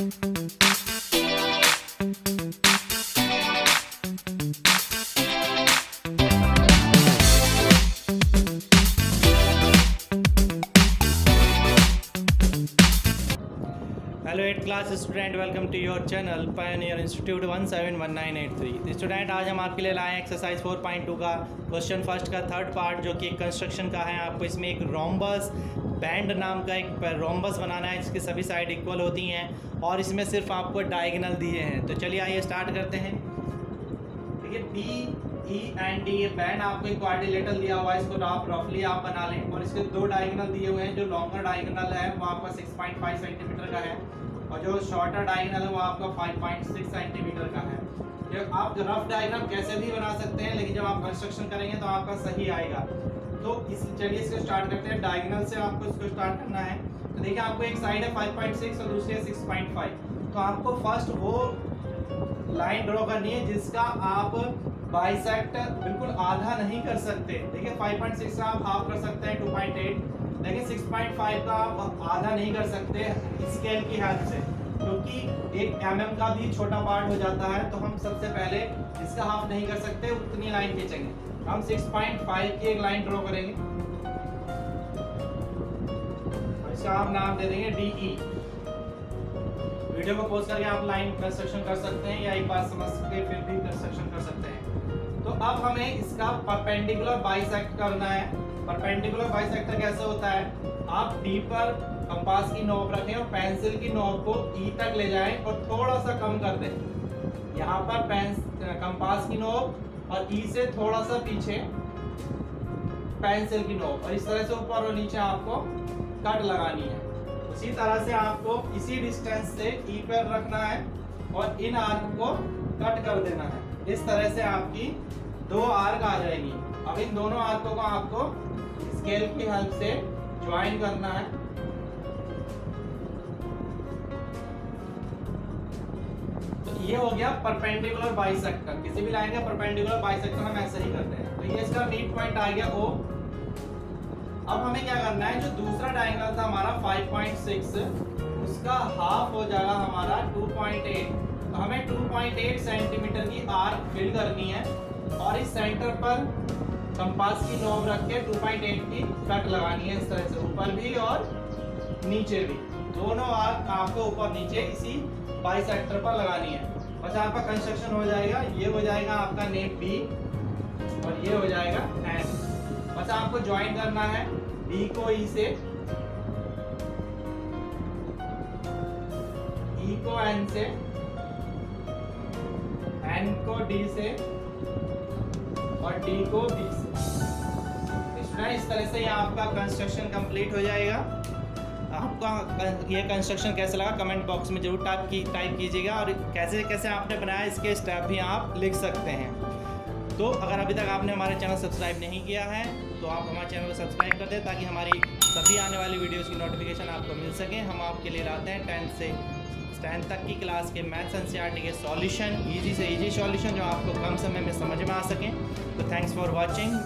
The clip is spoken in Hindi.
Thank you. Hello eight class student welcome to your channel Pioneer Institute one seven one nine eight three student आज हम आपके लिए लाए एक्सरसाइज फोर पॉइंट टू का क्वेश्चन फ़र्स्ट का थर्ड पार्ट जो कि कंस्ट्रक्शन का है। आपको इसमें एक रोम्बस बैंड नाम का एक रोम्बस बनाना है, जिसकी सभी साइड इक्वल होती हैं। और इसमें सिर्फ़ आपको डायगनल दिए हैं। तो चलिए आइए स्टार्ट करते हैं। देखिए बी ई एंड डी ये बैंड आपको एक क्वाड्रिलेटरल दिया हुआ है, इसको आप रफली आप बना लें। और इसके दो डायगोनल दिए हुए हैं, जो लॉन्गर डायगोनल है, वो आपका 6.5 सेंटीमीटर का है और जो शॉर्टर डायगोनल है, वो आपका 5.6 सेंटीमीटर का है। ये आप रफ डायग्राम कैसे भी बना सकते हैं, लेकिन जब आप कंस्ट्रक्शन करेंगे तो आपका सही आएगा। तो इस, चलिए इसको स्टार्ट करते हैं। डायगोनल से आपको इसको स्टार्ट करना है। तो देखिए, आपको एक साइड है 5.6 और दूसरी है 6.5 तो आपको फ़र्स्ट वो लाइन ड्रॉ करनी है, जिसका आप बाइसेक्ट बिल्कुल आधा नहीं कर सकते। देखिए 5.6 का आप हाफ़ कर सकते हैं 2.8 लेकिन 6.5 का आप आधा नहीं कर सकते स्केल की हेल्प से, क्योंकि तो एक एम mm का भी छोटा पार्ट हो जाता है तो हम सबसे पहले इसका हाफ़ नहीं कर सकते, उतनी लाइन खींचेंगे। हम 6.5 की एक लाइन ड्रॉ करेंगे। इसका आप नाम दे देंगे डीई वीडियो को पोस्ट करके आप लाइन कंस्ट्रक्शन कर सकते हैं या एक बार समझ के फिर भी कंस्ट्रक्शन कर सकते हैं। तो अब हमें इसका परपेंडिकुलर बाइसेक्ट करना है। परपेंडिकुलर बाइसेक्टर कैसे होता है? आप डी पर कंपास की नोब रखें और पेंसिल की नोब को ई e तक ले जाएँ और थोड़ा सा कम कर दें। यहाँ पर कंपास की नोब और ई e से थोड़ा सा पीछे पेंसिल की नोब और इस तरह से ऊपर और नीचे आपको कट लगानी है। उसी तरह से आपको इसी डिस्टेंस से ई e पर रखना है और इन आर्क को कट कर देना है। इस तरह से आपकी दो आर्क आ जाएगी। अब इन दोनों आर्कों को आपको स्केल की हेल्प से ज्वाइन करना है। तो ये हो गया परपेंडिकुलर बाइसेक्टर किसी भी लाइन का परपेंडिकुलर बाइसेक्टर हम ऐसे ही करते हैं। तो ये इसका मीट पॉइंट आ गया ओ अब हमें क्या करना है? जो दूसरा डायंगल था हमारा 5.6 उसका हाफ़ हो जाएगा हमारा 2.8 तो हमें 2.8 सेंटीमीटर की आर्क फिल करनी है और इस सेंटर पर कंपास की नोब रख के 2.8 की कट लगानी है इस तरह से, ऊपर भी और नीचे भी. दोनों आर्क आपको ऊपर नीचे इसी बाई सेक्टर पर लगानी है. बस आपका कंस्ट्रक्शन हो जाएगा, ये हो जाएगा आपका नेप बी और ये हो जाएगा एन बस आपको ज्वाइन करना है बी को ई e से। ई e को एन से एन को डी से, और डी को बी से। इस तरह से आपका कंस्ट्रक्शन कंप्लीट हो जाएगा। आपका ये कंस्ट्रक्शन कैसे लगा? कमेंट बॉक्स में ज़रूर टाइप की टाइप कीजिएगा और कैसे कैसे आपने बनाया इसके स्टेप भी आप लिख सकते हैं। तो अगर अभी तक आपने हमारे चैनल सब्सक्राइब नहीं किया है तो आप हमारे चैनल को सब्सक्राइब कर दें ताकि हमारी सभी आने वाली वीडियोस की नोटिफिकेशन आपको मिल सके। हम आपके लिए लाते हैं टेंथ से टेंथ तक की क्लास के मैथ्स एन सी के सॉल्यूशन इजी से इजी सॉल्यूशन जो आपको कम समय में समझ में आ सकें। तो थैंक्स फॉर वॉचिंग